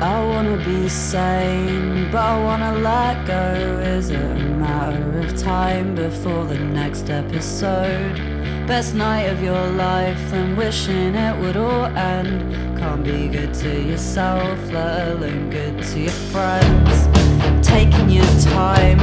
I wanna be sane, but I wanna let go. Is it a matter of time before the next episode? Best night of your life, then wishing it would all end. Can't be good to yourself, let alone good to your friends. Taking your time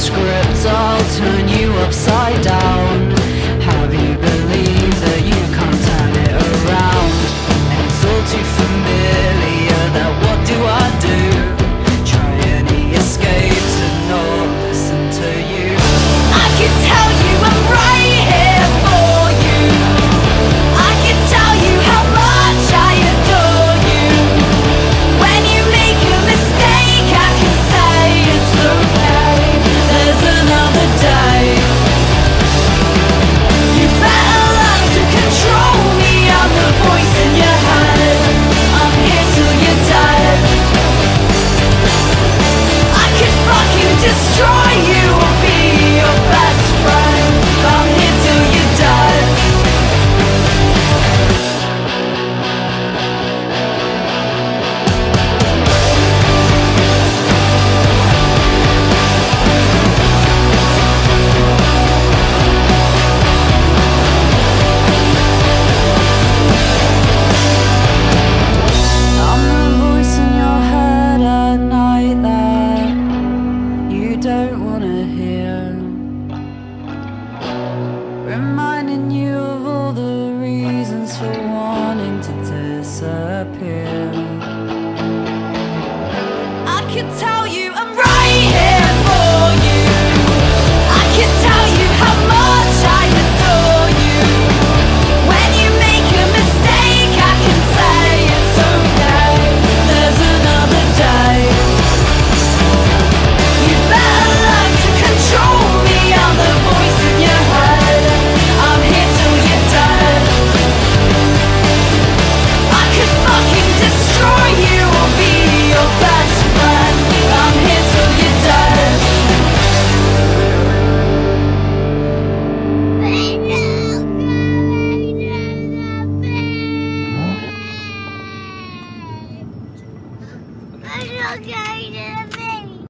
script, I'll turn you upside down. Have you believed? Time. again.